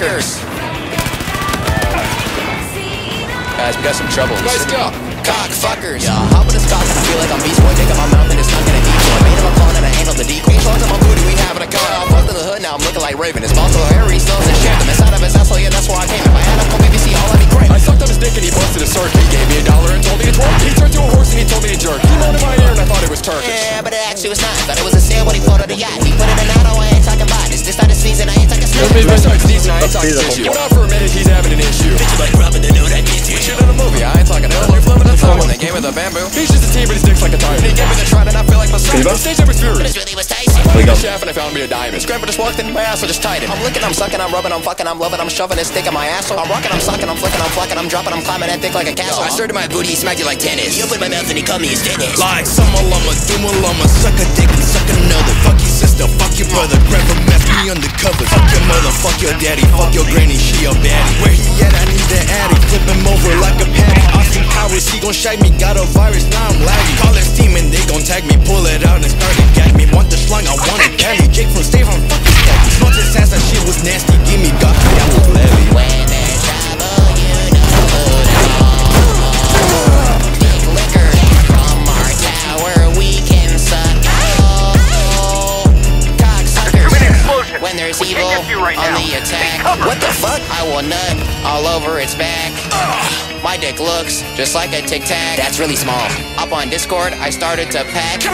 lickers. Guys, we got some trouble. Nice job. Cockfuckers. Yeah, hop with the spots and I feel like I'm Beast Boy. Taking my mouth and it's stuck in a decoy. Made him a clone and I handled the decoy. Close on my booty, we having a gun. I'm fucked in the hood, now I'm looking like Raven. His balls so hairy, still in shit. I'm inside of his asshole, oh, yeah, that's where I came. Season, I ain't talking tissue. Went out for a minute, he's having an issue. Bitch, like rubbing the dude I did We shit in a movie, I ain't talking hell. You're flipping the phone when they gave me the bamboo. He's just a team, but his dick's like a tire. He gave me the trot and I feel like my Poseidon. The stage never furious. This really was Tyson. I the shaft and I found me a diamond. Scrambled just walked in my ass, so just tighten. I'm licking, I'm sucking, I'm rubbing, I'm fucking, I'm loving, I'm shoving this stick in my asshole. I'm rocking, I'm sucking, I'm flicking, I'm flicking, I'm dropping, I'm climbing that dick like a castle. I started my booty, he smacked it like tennis. He opened my mouth and he called me his tennis. Like summer llama, duma llama, suck a dick and suck another. Fuck your sister, fuck your brother, grandpa meth me undercover. Fuck your mother, fuck your daddy, fuck your granny, she a baddie. Where he at? I need the attic, flip him over like a patty. Austin Powers, he gon' shake me, got a virus, now I'm laggy. Call it steam and they gon' tag me, pull it what the fuck? I will nut all over its back. My dick looks just like a tic tac. That's really small. Up on Discord, I started to pack. You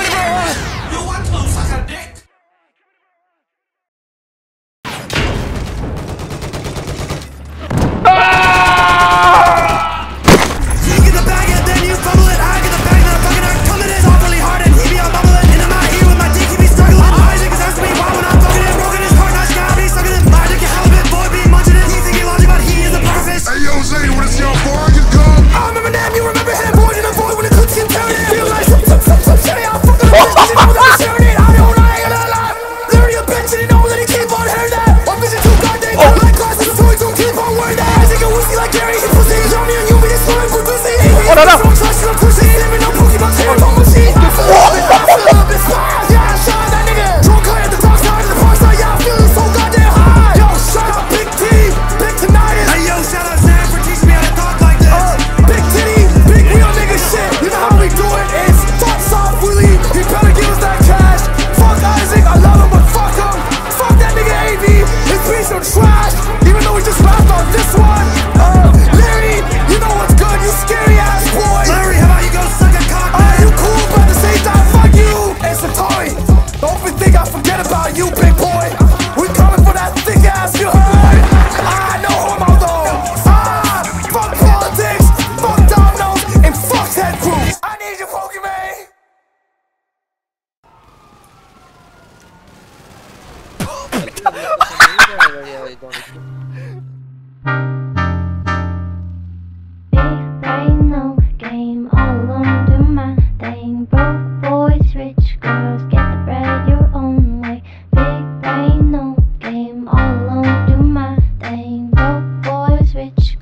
Tolong. I forget about you, big boy. We coming for that thick ass. I know I'm ah, fuck politics, fuck dominoes, and fuck. I need you, Pokemon. switch.